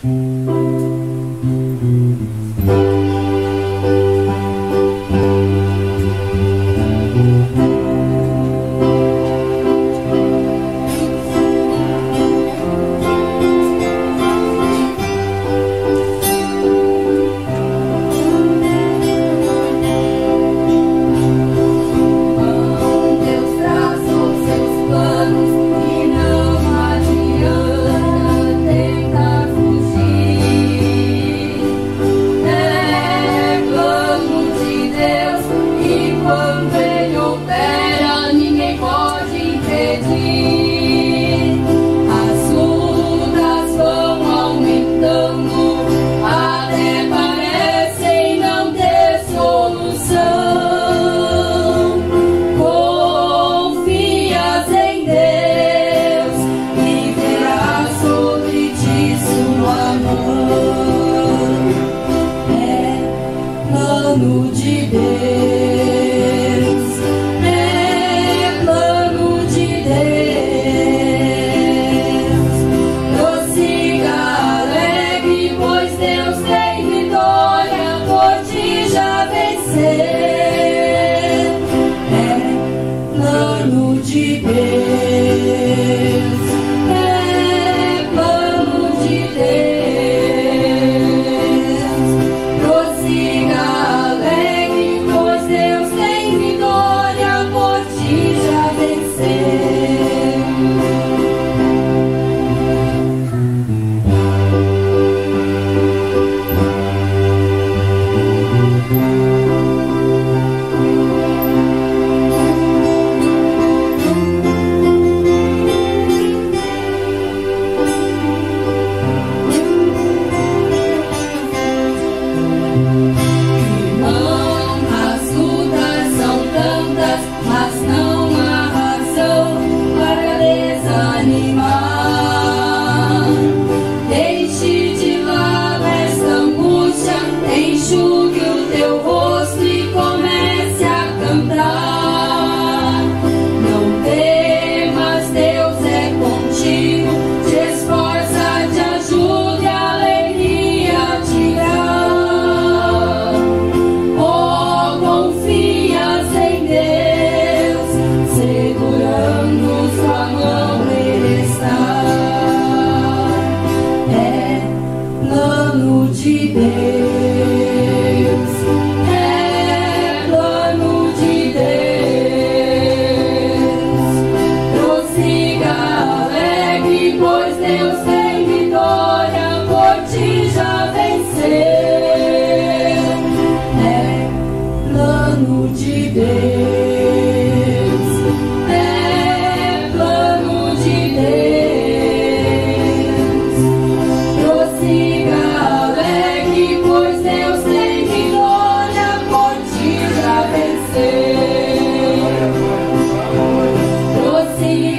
Mm-hmm. One